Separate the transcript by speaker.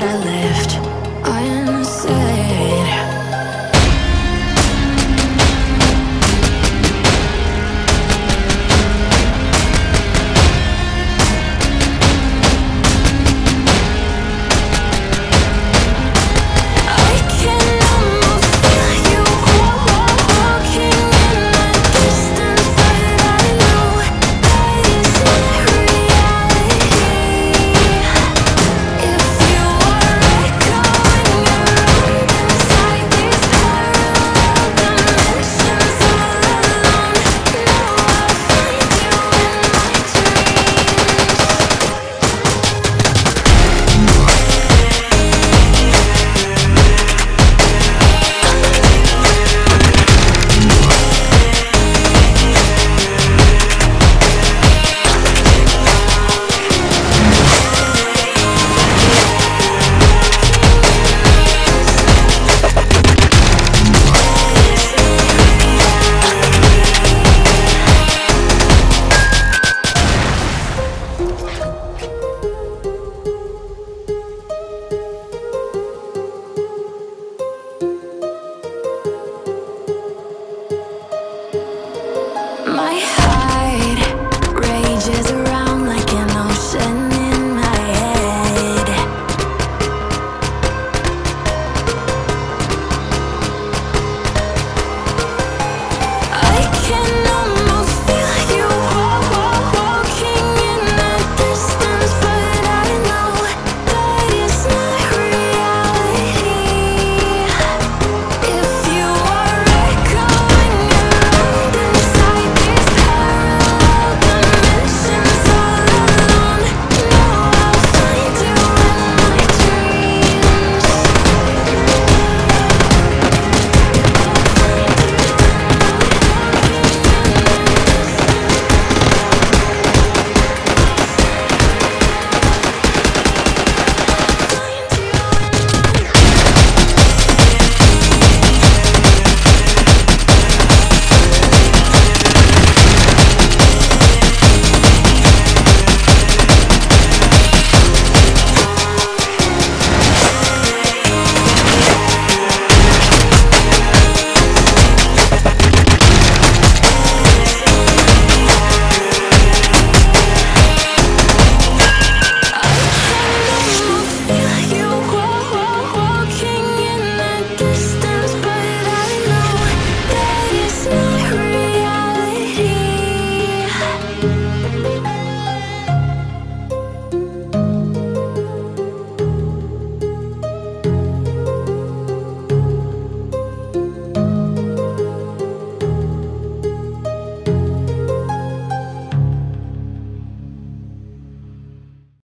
Speaker 1: that I love.